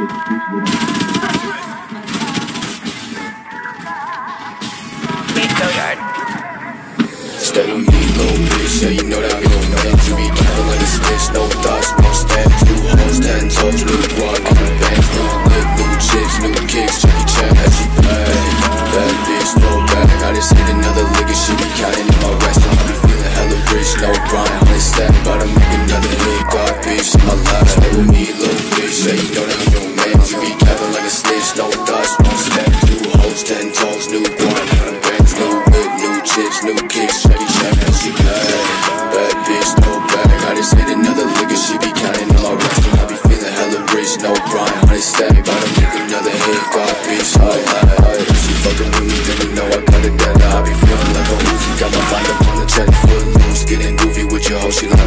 Stay with bitch, yeah, you know that I'm going mad You be counting like a snitch, no thoughts, no stamps New hoes, ten toes, new guac, new bands New lick, new chips, new kicks, Jackie Chan As she bad, bad bitch, no bad I gotta hit another lick and she be counting in my restaurant I be feeling hella rich, no grind, honey stack About to make another hit, God bitch, my life you be careful like a snitch, no thoughts, no stand. New hoes, ten toes, new guac, new bands, new whip, new chips, new kicks. Jackie Chan, as she bad. Bad bitch, no bag. I just hit another and she be counting in my rest. I be feeling hella rich, no grind. Honey stack, to make another hit. God, bitch, my life. She fucking with me, then know I got it down. I be feeling like a Uzi, got my mind up on the check, foot loose, getting goofy with your hoe. She like